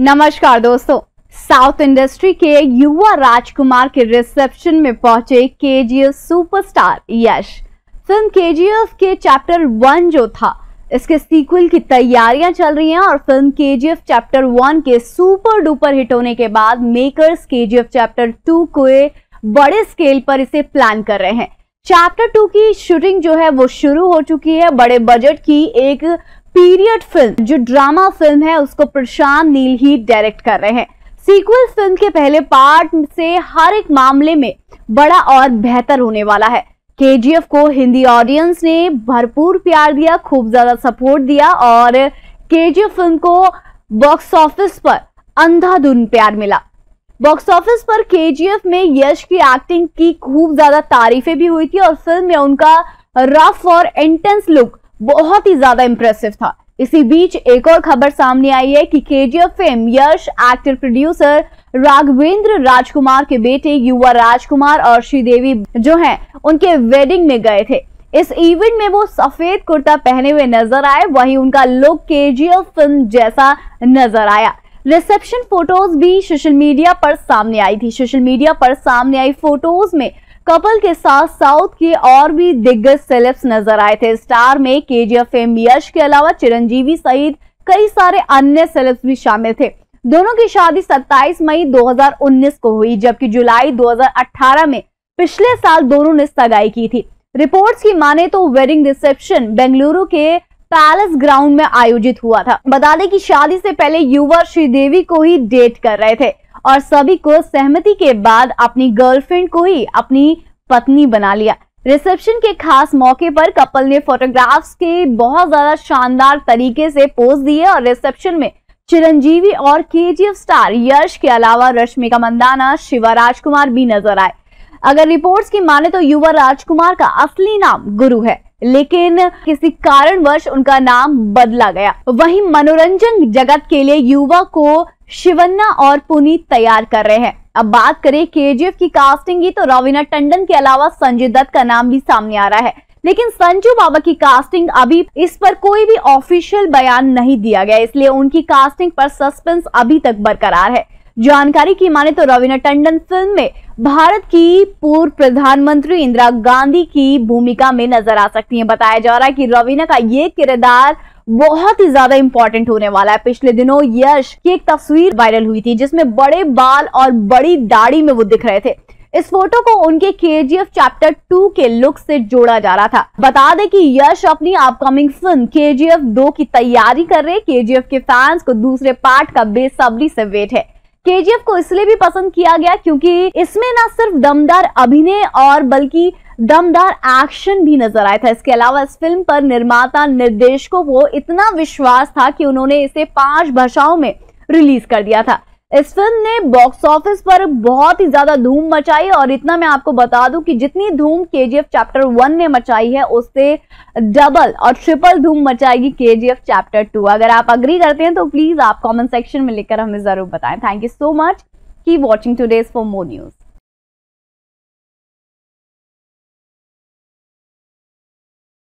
नमस्कार दोस्तों, south industry के युवा राजकुमार के रिसेप्शन में पहुँचे KGF superstar Yash. Film KGF के चैप्टर वन जो था, इसके सीक्वल की तैयारियाँ चल रही हैं और फ़िल्म केजीएफ चैप्टर वन के सुपर डुपर हिट होने के बाद मेकर्स केजीएफ चैप्टर टू को बड़े स्केल पर इसे प्लान कर रहे हैं। चैप्टर टू की शूटिंग जो है, वो शुरू हो चुकी है। बड़े बजट की एक पीरियड फ़िल्म, जो ड्रामा फ़िल्म है, उसको प्रशांत नील ही डायरेक्ट कर रहे हैं। सीक्वल फ़िल्म के पहले पार्ट से हर एक मामले में बड़ा और बेहतर होने वाला है। केजीएफ को हिंदी ऑडियंस ने भरपूर प्यार दिया, खूब ज़्यादा सपोर्ट दिया और केजीएफ फ़िल्म को बॉक्स ऑफ़िस पर अंधाधुन प्यार मिला। बॉक्स ऑफ़िस पर केजीएफ में यश की एक्टिंग की खूब ज़्यादा तारीफें भी हुई थी और फ़िल्म में उनका रफ और इंटेंस लुक बहुत ही ज़्यादा इंप्रेसिव था। इसी बीच एक और खबर सामने आई है कि KGF film Yash actor producer Raghavendra Rajkumar के बेटे युवा राजकुमार और श्रीदेवी जो हैं, उनके वेडिंग में गए थे। इस इवेंट में वो सफ़ेद कुर्ता पहने हुए नज़र आए, वहीं उनका लुक केजीएफ फ़िल्म जैसा नज़र आया। रिसेप्शन फ़ोटोज़ भी सोशल मीडिया पर सामने आई थी। सोशल मीडिया पर सामने आई फ़ोटोज़ में कपल के साथ साउथ के और भी दिग्गज सेलेब्स नज़र आए थे। स्टार में के फेम यश के अलावा चिरंजीवी सहित कई सारे अन्य सेलेब्स भी शामिल थे। दोनों की शादी 27 मई 2019 को हुई, जबकि जुलाई 2018 में पिछले साल दोनों ने सगाई की थी। रिपोर्ट्स की माने तो वेडिंग रिसेप्शन बेंगलुरु के पैलेस ग्राउंड में आयोजित हुआ था। बता दें कि शादी से पहले युवा श्रीदेवी को ही डेट कर रहे थे। और सभी को सहमति के बाद अपनी गर्लफ्रेंड को ही अपनी पत्नी बना लिया। रिसेप्शन के खास मौके पर कपल ने फोटोग्राफ्स के बहुत ज़्यादा शानदार तरीके से पोज दिए और रिसेप्शन में चिरंजीवी और केजीएफ स्टार यश के अलावा रश्मिका मंदाना, शिवा राजकुमार भी नज़र आए। अगर रिपोर्ट्स की माने तो युवा राजकुमार का असली नाम गुरु है, लेकिन किसी कारणवश उनका नाम बदला गया। वहीं मनोरंजन जगत के लिए युवा को शिवन्ना और पुनीत तैयार कर रहे हैं। अब बात करें केजीएफ की कास्टिंग की तो रवीना टंडन के अलावा संजय दत्त का नाम भी सामने आ रहा है। लेकिन संजू बाबा की कास्टिंग अभी इस पर कोई भी ऑफिशियल बयान नहीं दिया गया, इसलिए उनकी कास्टिंग पर सस्पेंस अभी तक बरकरार है। जानकारी की माने तो रवीना टंडन फ़िल्म में भारत की पूर्व प्रधानमंत्री इंदिरा गांधी की भूमिका में नज़र आ सकती हैं। बताया जा रहा है कि रवीना का ये किरदार बहुत ही ज़्यादा इंपॉर्टेंट होने वाला है। पिछले दिनों यश की एक तस्वीर वायरल हुई थी, जिसमें बड़े बाल और बड़ी दाढ़ी में वो दिख रहे थे। इस फ़ोटो को उनके के चैप्टर टू के लुक से जोड़ा जा रहा था। बता दें कि यश अपनी अपकमिंग फ़िल्म के जी दो की तैयारी कर रहे के के फैंस को दूसरे पार्ट का बेसब्री से वेट है। केजीएफ को इसलिए भी पसंद किया गया क्योंकि इसमें ना सिर्फ़ दमदार अभिनय और बल्कि दमदार एक्शन भी नज़र आया था। इसके अलावा इस फ़िल्म पर निर्माता निर्देशकों को इतना विश्वास था कि उन्होंने इसे पाँच भाषाओं में रिलीज़ कर दिया था। इस फ़िल्म ने बॉक्स ऑफ़िस पर बहुत ही ज़्यादा धूम मचाई और इतना मैं आपको बता दूँ कि जितनी धूम केजीएफ चैप्टर वन ने मचाई है, उससे डबल और ट्रिपल धूम मचाएगी केजीएफ चैप्टर टू। अगर आप अग्री करते हैं तो प्लीज़ आप कमेंट सेक्शन में लिखकर हमें ज़रूर बताएँ। थैंक यू सो मच की watching today's for more news